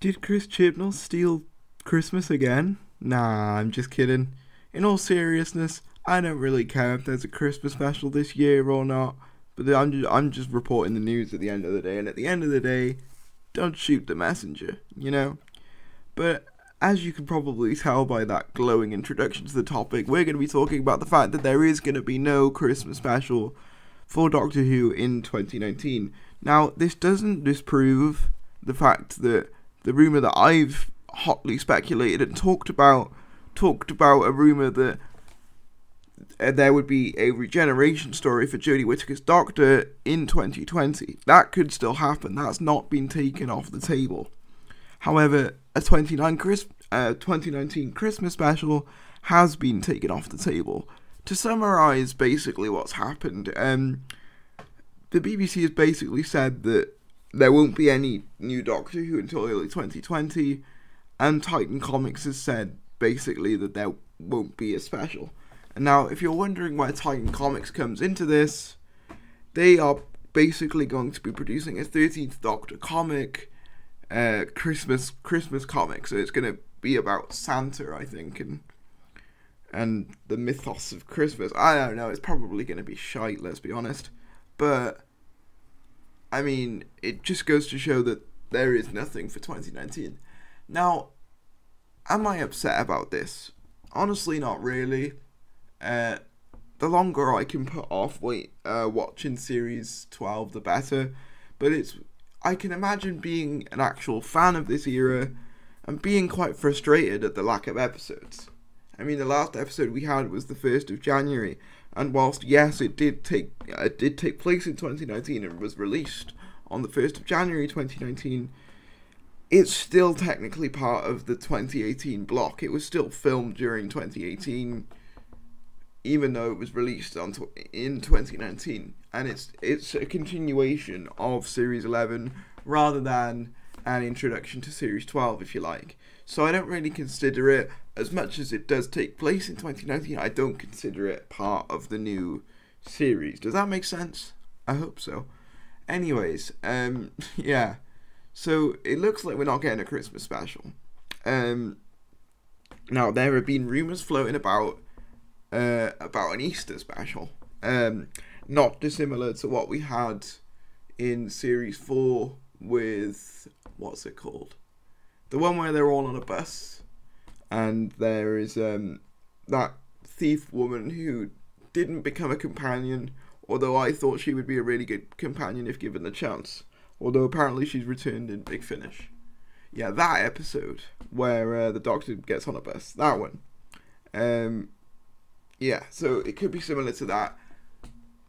Did Chris Chibnall steal Christmas again? Nah, I'm just kidding. In all seriousness, I don't really care if there's a Christmas special this year or not. But I'm just, I'm just reporting the news at the end of the day, and at the end of the day, don't shoot the messenger, you know. But as you can probably tell by that glowing introduction to the topic, we're going to be talking about the fact that there is going to be no Christmas special for Doctor Who in 2019. Now, this doesn't disprove the fact that the rumor that I've hotly speculated and talked about talked about a rumor that uh, there would be a regeneration story for Jodie Whittaker's Doctor in 2020. That could still happen. That's not been taken off the table. However, a 29 Chris, uh, 2019 Christmas special has been taken off the table. To summarise basically what's happened, um, the BBC has basically said that there won't be any new Doctor Who until early 2020, and Titan Comics has said basically that there won't be a special. And now, if you're wondering where Titan Comics comes into this, they are basically going to be producing a 13th Doctor comic, uh, Christmas Christmas comic. So it's going to be about Santa, I think, and and the mythos of Christmas. I don't know. It's probably going to be shite. Let's be honest, but I mean, it just goes to show that there is nothing for 2019. Now, am I upset about this? Honestly, not really. Uh, the longer I can put off wait uh, watching series 12, the better. But it's I can imagine being an actual fan of this era and being quite frustrated at the lack of episodes. I mean, the last episode we had was the first of January, and whilst yes, it did take it did take place in 2019 and was released on the 1st of January 2019, it's still technically part of the 2018 block. It was still filmed during 2018, even though it was released on in 2019, and it's it's a continuation of Series 11 rather than an introduction to Series 12, if you like. So I don't really consider it as much as it does take place in 2019. I don't consider it part of the new series. Does that make sense? I hope so. Anyways, um, yeah. So it looks like we're not getting a Christmas special. Um, now there have been rumors floating about uh, about an Easter special. Um, not dissimilar to what we had in series four with what's it called? The one where they're all on a bus, and there is um, that thief woman who didn't become a companion, although I thought she would be a really good companion if given the chance. Although apparently she's returned in Big Finish. Yeah, that episode where uh, the Doctor gets on a bus, that one. Um, yeah, so it could be similar to that.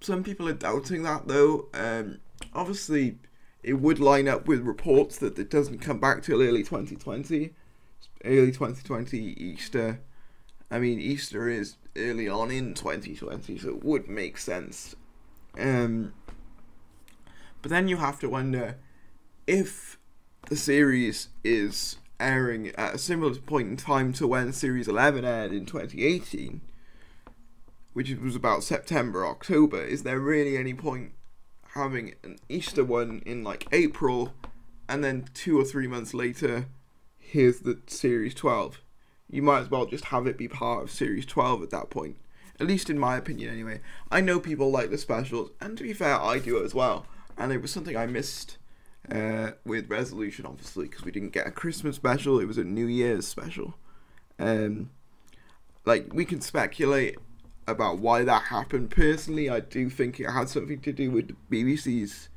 Some people are doubting that though. Um, obviously, it would line up with reports that it doesn't come back till early 2020. Early 2020 Easter. I mean, Easter is early on in 2020, so it would make sense. Um, but then you have to wonder if the series is airing at a similar point in time to when Series 11 aired in 2018, which was about September, October, is there really any point having an Easter one in like April and then two or three months later, here's the Series 12? You might as well just have it be part of Series 12 at that point. At least in my opinion, anyway. I know people like the specials, and to be fair, I do as well. And it was something I missed uh, with Resolution, obviously, because we didn't get a Christmas special. It was a New Year's special. Um, like we can speculate about why that happened. Personally, I do think it had something to do with the BBC's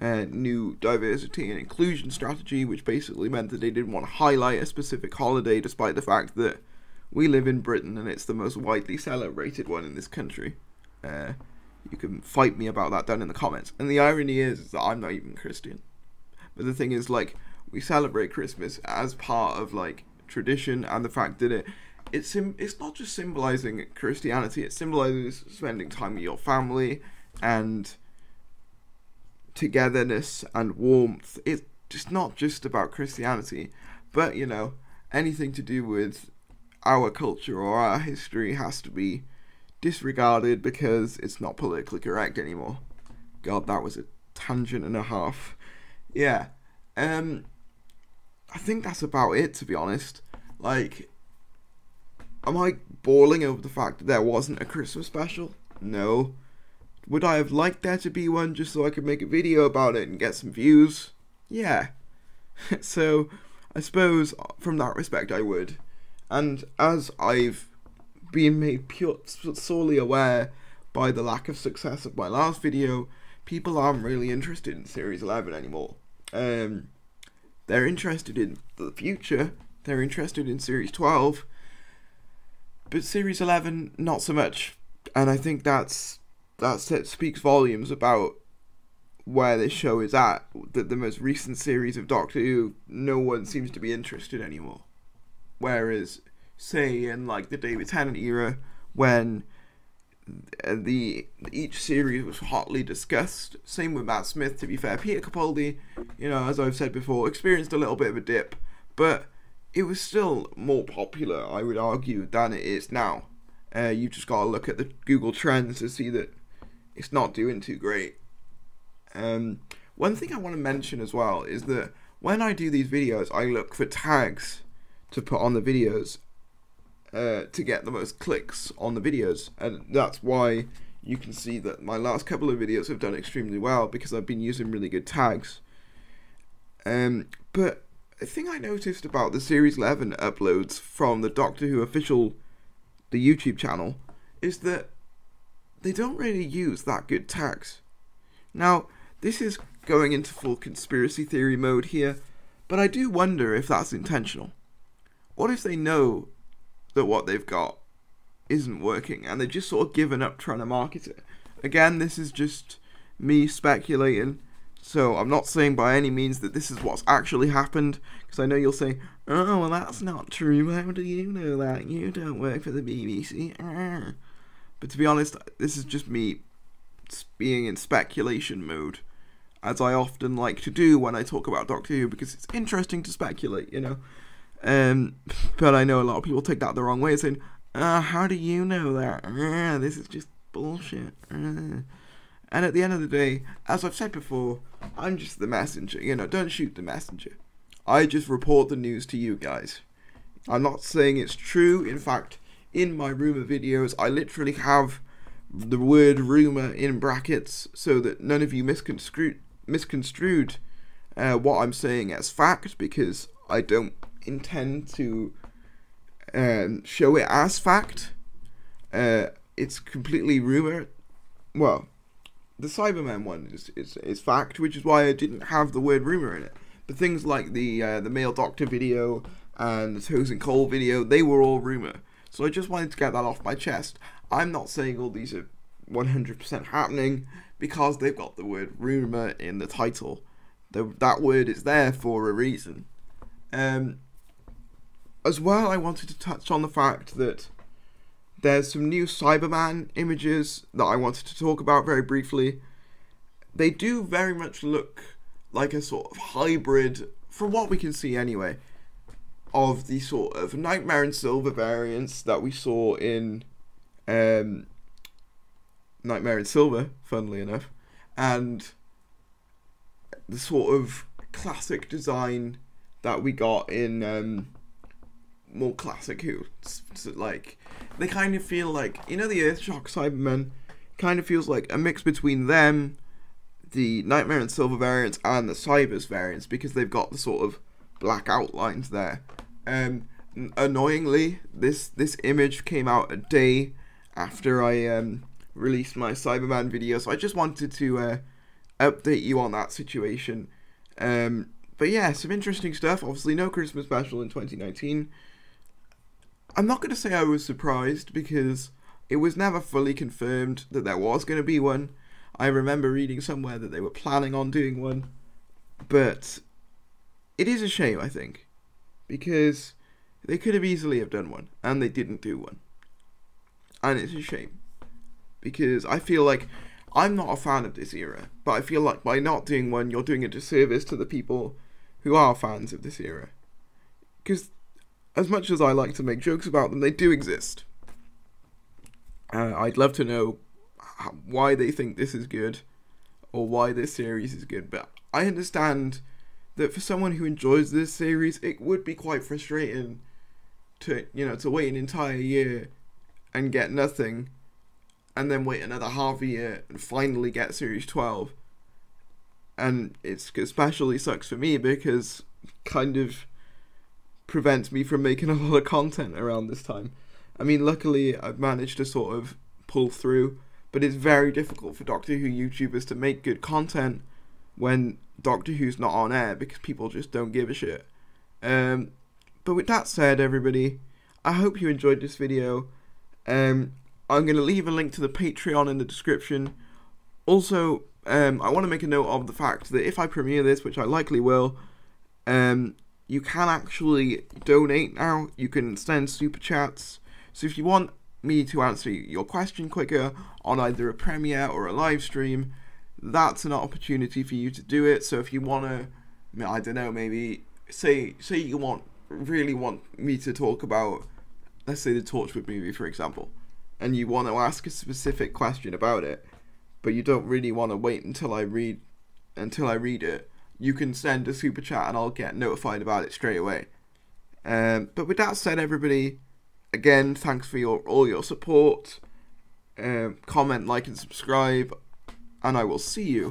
uh, new diversity and inclusion strategy, which basically meant that they didn't want to highlight a specific holiday, despite the fact that we live in Britain and it's the most widely celebrated one in this country. Uh, you can fight me about that down in the comments. And the irony is, is that I'm not even Christian. But the thing is, like, we celebrate Christmas as part of like tradition and the fact that it it's it's not just symbolizing Christianity. It symbolizes spending time with your family and togetherness and warmth. It's just not just about Christianity, but you know, anything to do with our culture or our history has to be disregarded because it's not politically correct anymore. God, that was a tangent and a half. Yeah. Um I think that's about it to be honest. Like am I bawling over the fact that there wasn't a Christmas special? No. Would I have liked there to be one just so I could make a video about it and get some views? Yeah. so I suppose from that respect I would. And as I've been made pure, sorely aware by the lack of success of my last video, people aren't really interested in Series 11 anymore. Um, they're interested in the future, they're interested in Series 12, but Series 11, not so much. And I think that's that speaks volumes about where this show is at. That the most recent series of Doctor Who, no one seems to be interested anymore. Whereas, say in like the David Tennant era, when the each series was hotly discussed. Same with Matt Smith. To be fair, Peter Capaldi, you know, as I've said before, experienced a little bit of a dip, but it was still more popular, I would argue, than it is now. Uh, you just gotta look at the Google Trends to see that it's not doing too great. Um, one thing I want to mention as well is that when I do these videos, I look for tags to put on the videos uh, to get the most clicks on the videos, and that's why you can see that my last couple of videos have done extremely well because I've been using really good tags. Um, but a thing I noticed about the Series 11 uploads from the Doctor Who official, the YouTube channel, is that they don't really use that good tags. Now, this is going into full conspiracy theory mode here, but I do wonder if that's intentional. What if they know that what they've got isn't working and they've just sort of given up trying to market it? Again, this is just me speculating, so I'm not saying by any means that this is what's actually happened, because I know you'll say, oh, well, that's not true. How do you know that? You don't work for the BBC. But to be honest, this is just me being in speculation mode, as I often like to do when I talk about Doctor Who, because it's interesting to speculate, you know. Um, but I know a lot of people take that the wrong way, saying, uh, "How do you know that? Uh, this is just bullshit." Uh. And at the end of the day, as I've said before, I'm just the messenger. You know, don't shoot the messenger. I just report the news to you guys. I'm not saying it's true. In fact, in my rumor videos, I literally have the word rumor in brackets so that none of you misconstrued misconstrued uh, what I'm saying as fact because I don't intend to um, show it as fact. Uh, it's completely rumor. Well, the Cyberman one is, is is fact, which is why I didn't have the word rumor in it. But things like the uh, the male doctor video and the Tosin Cole video, they were all rumor. So I just wanted to get that off my chest. I'm not saying all these are 100% happening because they've got the word rumor in the title. The, that word is there for a reason. Um, as well, I wanted to touch on the fact that there's some new Cyberman images that I wanted to talk about very briefly. They do very much look like a sort of hybrid, from what we can see anyway, of the sort of Nightmare and Silver variants that we saw in um, Nightmare in Silver, funnily enough, and the sort of classic design that we got in um, more classic Who. Like, they kind of feel like, you know, the Earthshock Cybermen kind of feels like a mix between them, the Nightmare and Silver variants, and the Cybus variants because they've got the sort of black outlines there. Um, annoyingly, this this image came out a day after I um, released my Cyberman video, so I just wanted to uh, update you on that situation. Um, but yeah, some interesting stuff. Obviously, no Christmas special in 2019. I'm not going to say I was surprised because it was never fully confirmed that there was going to be one. I remember reading somewhere that they were planning on doing one, but it is a shame, I think, because They could have easily have done one, and they didn't do one. And it's a shame. Because I feel like I'm not a fan of this era, but I feel like by not doing one, you're doing a disservice to the people who are fans of this era. Because as much as I like to make jokes about them, they do exist. Uh, I'd love to know why they think this is good or why this series is good, but I understand that for someone who enjoys this series, it would be quite frustrating to you know to wait an entire year and get nothing, and then wait another half a year and finally get series twelve. And it's especially sucks for me because kind of prevents me from making a lot of content around this time. I mean, luckily I've managed to sort of pull through, but it's very difficult for Doctor Who YouTubers to make good content when Doctor Who's not on air because people just don't give a shit. Um, but with that said, everybody, I hope you enjoyed this video. Um, I'm going to leave a link to the Patreon in the description. Also, um, I want to make a note of the fact that if I premiere this, which I likely will, um, you can actually donate now. You can send super chats. So if you want me to answer your question quicker on either a premiere or a live stream, that's an opportunity for you to do it. So if you want to, I don't know, maybe say say you want really want me to talk about, let's say the Torchwood movie, for example, and you want to ask a specific question about it, but you don't really want to wait until I read until I read it you can send a super chat and I'll get notified about it straight away. Um, but with that said, everybody, again, thanks for your all your support. Um, comment, like, and subscribe, and I will see you